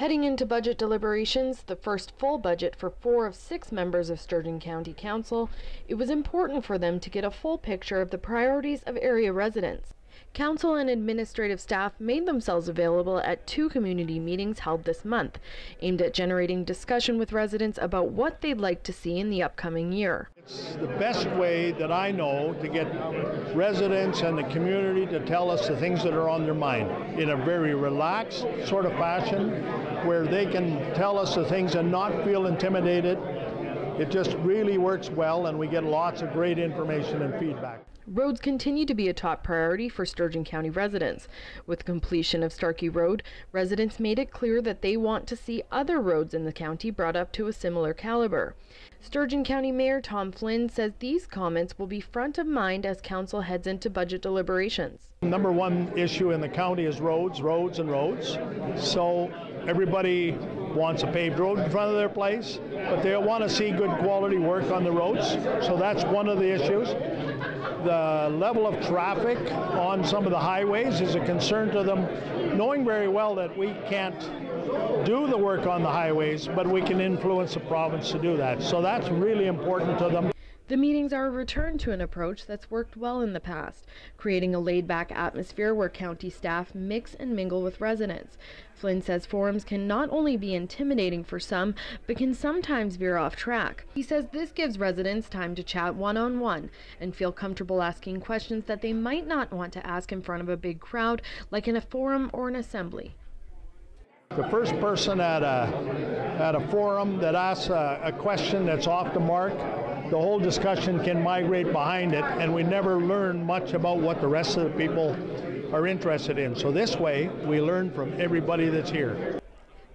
Heading into budget deliberations, the first full budget for four of six members of Sturgeon County Council, it was important for them to get a full picture of the priorities of area residents. Council and administrative staff made themselves available at two community meetings held this month, aimed at generating discussion with residents about what they'd like to see in the upcoming year. It's the best way that I know to get residents and the community to tell us the things that are on their mind in a very relaxed sort of fashion where they can tell us the things and not feel intimidated. It just really works well and we get lots of great information and feedback. Roads continue to be a top priority for Sturgeon County residents. With completion of Starkey Road, residents made it clear that they want to see other roads in the county brought up to a similar caliber. Sturgeon County Mayor Tom Flynn says these comments will be front of mind as council heads into budget deliberations. Number one issue in the county is roads, roads, and roads. So everybody wants a paved road in front of their place, but they want to see good quality work on the roads. So that's one of the issues. The level of traffic on some of the highways is a concern to them, knowing very well that we can't do the work on the highways, but we can influence the province to do that. So that's really important to them. The meetings are a return to an approach that's worked well in the past, creating a laid back atmosphere where county staff mix and mingle with residents. Flynn says forums can not only be intimidating for some, but can sometimes veer off track. He says this gives residents time to chat one on one and feel comfortable asking questions that they might not want to ask in front of a big crowd, like in a forum or an assembly. The first person at a, at a forum that asks a, a question that's off the mark the whole discussion can migrate behind it, and we never learn much about what the rest of the people are interested in. So this way, we learn from everybody that's here.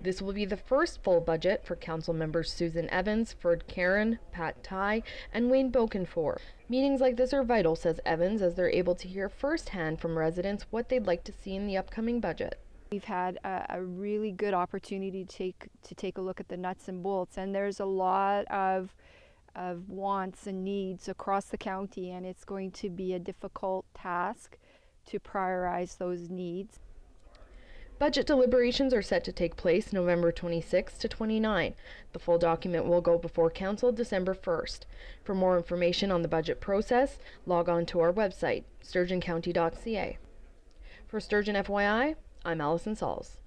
This will be the first full budget for council members Susan Evans, Ferd Caron, Pat Tighe, and Wayne Bokenfohr. Meetings like this are vital, says Evans, as they're able to hear firsthand from residents what they'd like to see in the upcoming budget. We've had a, a, really good opportunity to take to take a look at the nuts and bolts, and there's a lot of of wants and needs across the county, and it's going to be a difficult task to prioritize those needs. Budget deliberations are set to take place November 26 to 29. The full document will go before Council December 1st. For more information on the budget process, log on to our website, sturgeoncounty.ca. For Sturgeon FYI, I'm Allison Sauls.